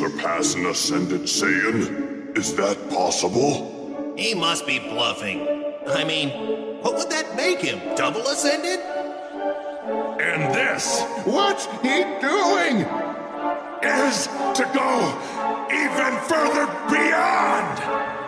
surpass an ascended Saiyan? Is that possible? He must be bluffing. I mean, what would that make him? Double ascended? And this, what he doing, is to go even further beyond!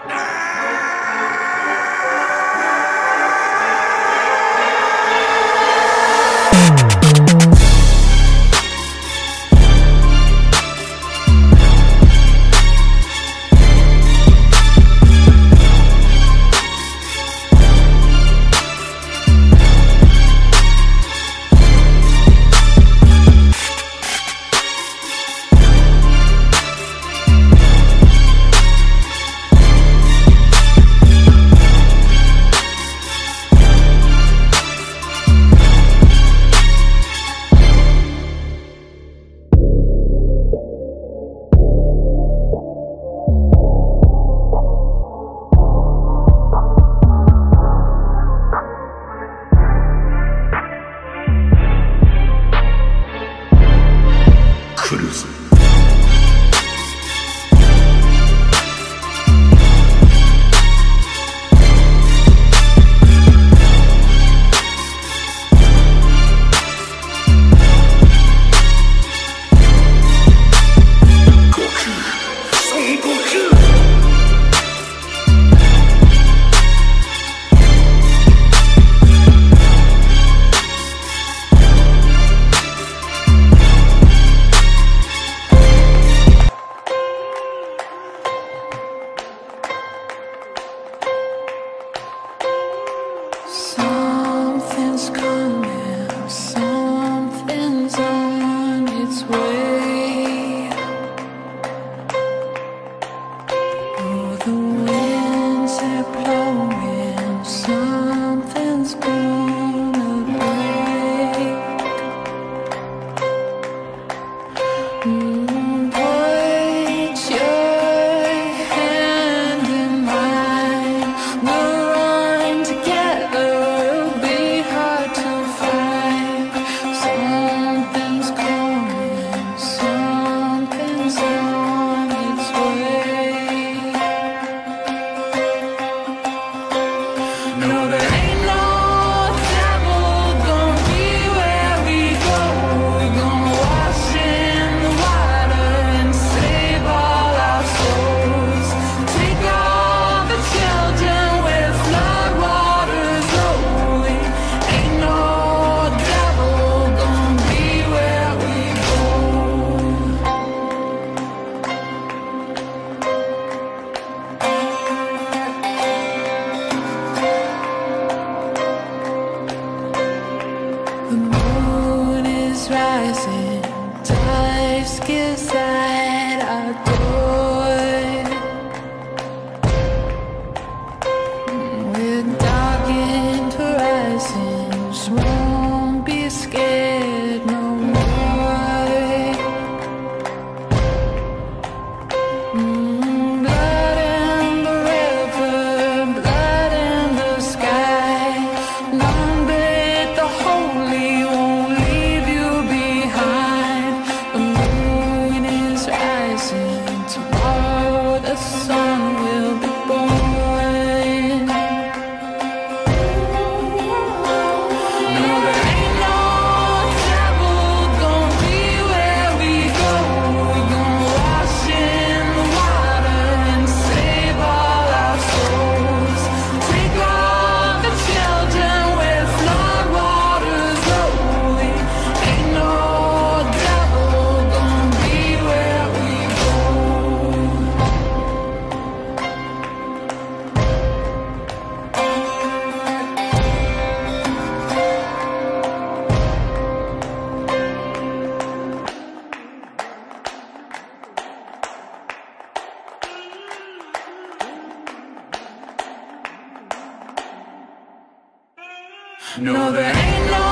No, there ain't no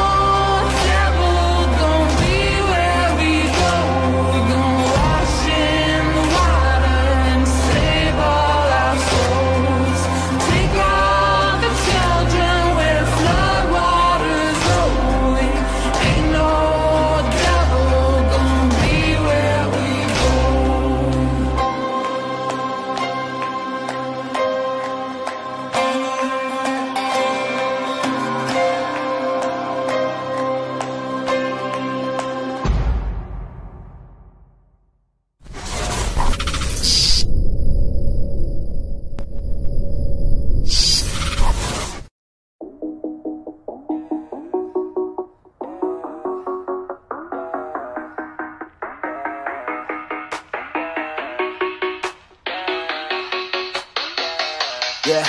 yeah.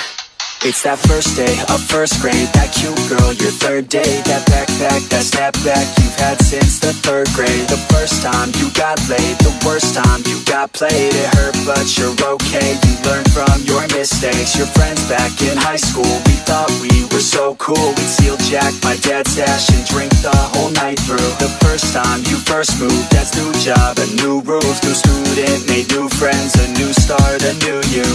It's that first day of first grade That cute girl, your third day That backpack, that snapback You've had since the third grade The first time you got laid The worst time you got played It hurt but you're okay. You learned from your mistakes. Your friends back in high school We thought we were so cool. We'd steal Jack, my dad's stash And drink the whole night through. The first time you first moved That's new job, a new rules. New student, made new friends A new start, a new you.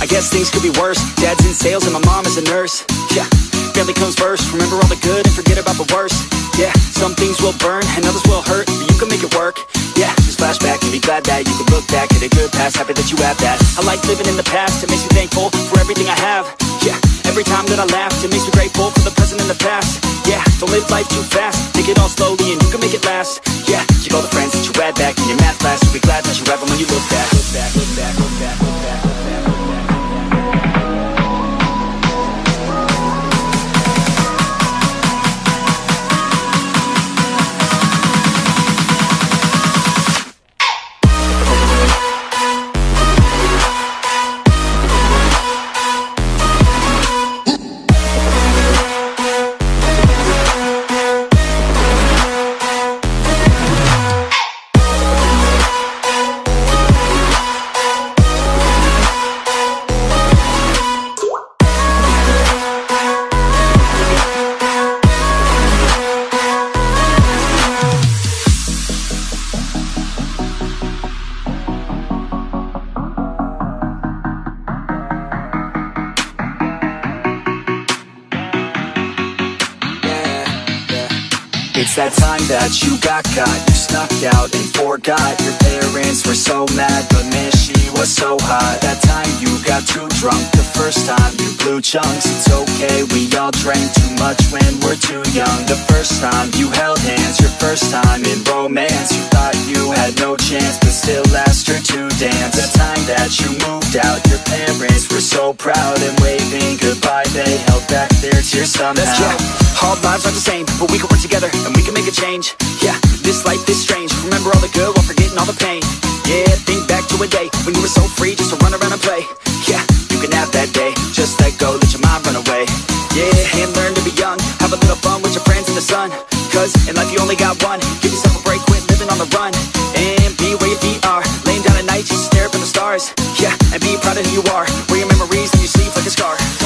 I guess things could be worse. Dad's in sales and my mom is a nurse. Yeah, family comes first. Remember all the good and forget about the worst. Yeah, some things will burn and others will hurt. But you can make it work. Yeah, just flashback and be glad that you can look back At a good past, happy that you have that. I like living in the past, it makes me thankful For everything I have. Yeah, every time that I laugh It makes me grateful for the present and the past. Yeah, don't live life too fast. Take it all slowly and you can make it last. Yeah, keep all the friends that you had back in your math class. You'll be glad that you have them when you look back It's that time that you got caught You snuck out and forgot. Your parents were so mad But man, she was so hot. That time you got too drunk The first time. You blew chunks It's okay, we all drank too much When we're too young. The first time you held hands Your first time in romance You thought you had no chance But still asked her to dance The time that you moved out Your parents were so proud And waving goodbye They held back their tears somehow Let's go. All lives are the same, but we can work together and we can make a change. Yeah, this life is strange. Remember all the good while forgetting all the pain. Yeah, think back to a day when you were so free Cause in life you only got one. Give yourself a break, quit living on the run. And be where your feet are uh, Laying down at night, just stare up at the stars. Yeah, and be proud of who you are. Wear your memories and you sleep like a scar.